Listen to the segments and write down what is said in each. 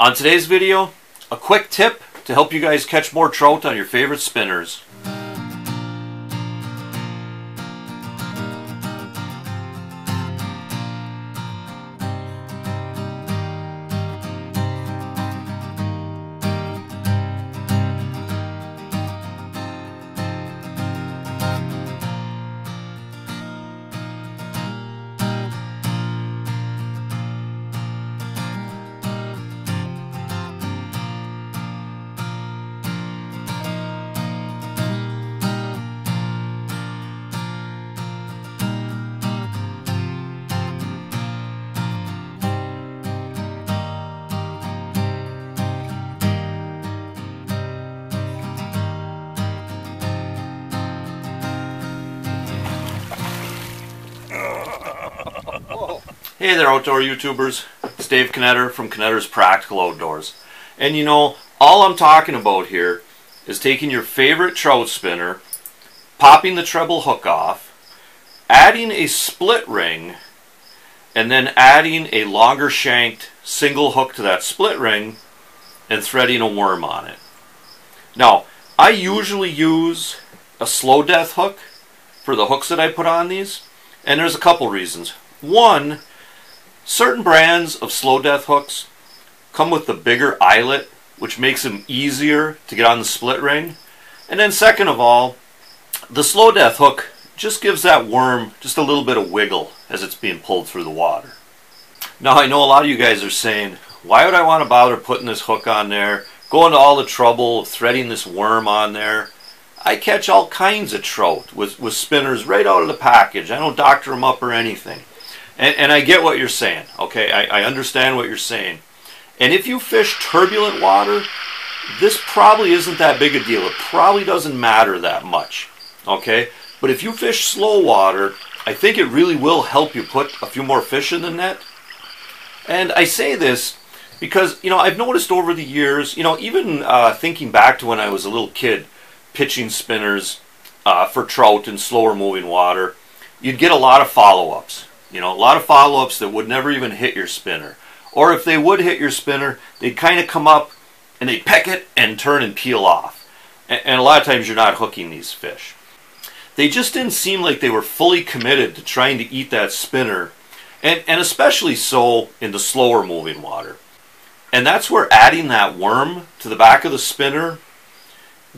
On today's video, a quick tip to help you guys catch more trout on your favorite spinners. Hey there outdoor YouTubers, it's Dave Knetter from Knetter's Practical Outdoors. And you know, all I'm talking about here is taking your favorite trout spinner, popping the treble hook off, adding a split ring, and then adding a longer shanked single hook to that split ring and threading a worm on it. Now, I usually use a slow death hook for the hooks that I put on these, and there's a couple reasons. One, Certain brands of slow death hooks come with the bigger eyelet, which makes them easier to get on the split ring. And then second of all, the slow death hook just gives that worm just a little bit of wiggle as it's being pulled through the water. Now I know a lot of you guys are saying, why would I want to bother putting this hook on there, going to all the trouble of threading this worm on there? I catch all kinds of trout with, with spinners right out of the package. I don't doctor them up or anything. And, and I get what you're saying, okay? I, I understand what you're saying. And if you fish turbulent water, this probably isn't that big a deal. It probably doesn't matter that much, okay? But if you fish slow water, I think it really will help you put a few more fish in the net. And I say this because, you know, I've noticed over the years, you know, even uh, thinking back to when I was a little kid, pitching spinners uh, for trout in slower moving water, you'd get a lot of follow-ups. You know, a lot of follow-ups that would never even hit your spinner. Or if they would hit your spinner, they'd kind of come up and they'd peck it and turn and peel off. And, and a lot of times you're not hooking these fish. They just didn't seem like they were fully committed to trying to eat that spinner, and, and especially so in the slower moving water. And that's where adding that worm to the back of the spinner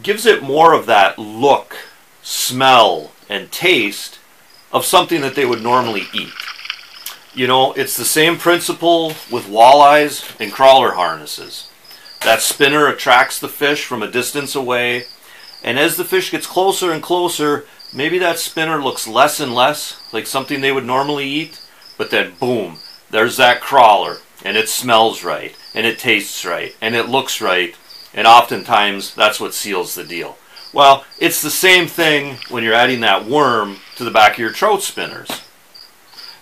gives it more of that look, smell, and taste of something that they would normally eat. You know, it's the same principle with walleyes and crawler harnesses. That spinner attracts the fish from a distance away, and as the fish gets closer and closer, maybe that spinner looks less and less like something they would normally eat, but then boom, there's that crawler, and it smells right, and it tastes right, and it looks right, and oftentimes that's what seals the deal. Well, it's the same thing when you're adding that worm to the back of your trout spinners.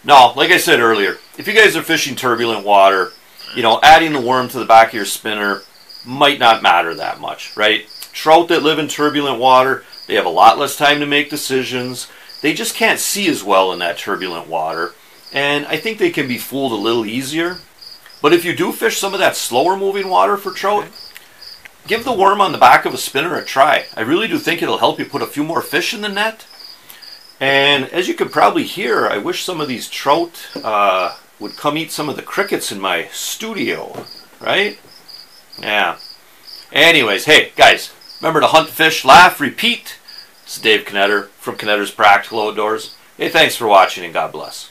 Now, like I said earlier, if you guys are fishing turbulent water, you know, adding the worm to the back of your spinner might not matter that much, right? Trout that live in turbulent water, they have a lot less time to make decisions. They just can't see as well in that turbulent water. And I think they can be fooled a little easier. But if you do fish some of that slower moving water for trout, give the worm on the back of a spinner a try. I really do think it'll help you put a few more fish in the net. And as you can probably hear, I wish some of these trout uh, would come eat some of the crickets in my studio, right? Yeah. Anyways, hey, guys, remember to hunt, fish, laugh, repeat. This is Dave Knetter from Knetter's Practical Outdoors. Hey, thanks for watching and God bless.